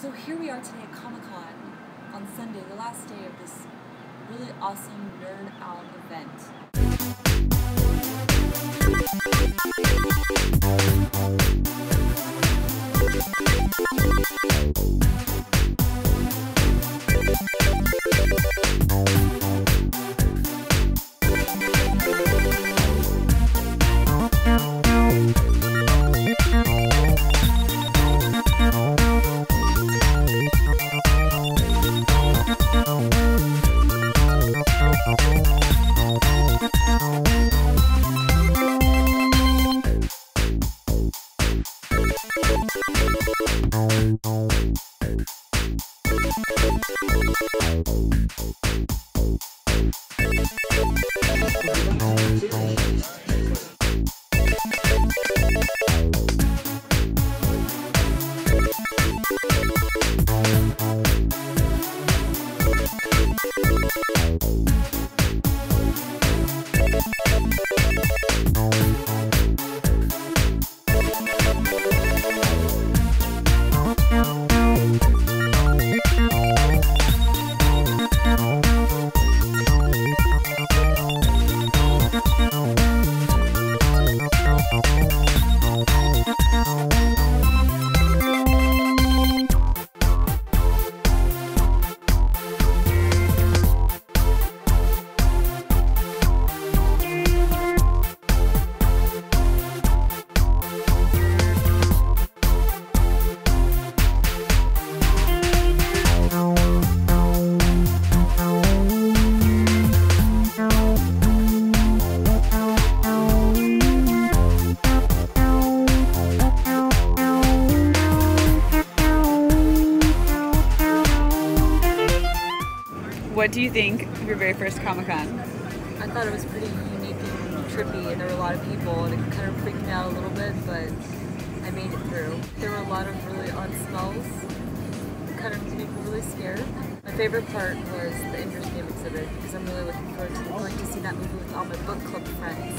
So here we are today at Comic Con on Sunday, the last day of this really awesome Nerd Out event. Thank What do you think of your very first Comic Con? I thought it was pretty unique and trippy, and there were a lot of people, and it kind of freaked me out a little bit, but I made it through. There were a lot of really odd smells, kind of made me really scared. My favorite part was the Ender's Game exhibit, because I'm really looking forward to going to see that movie with all my book club friends.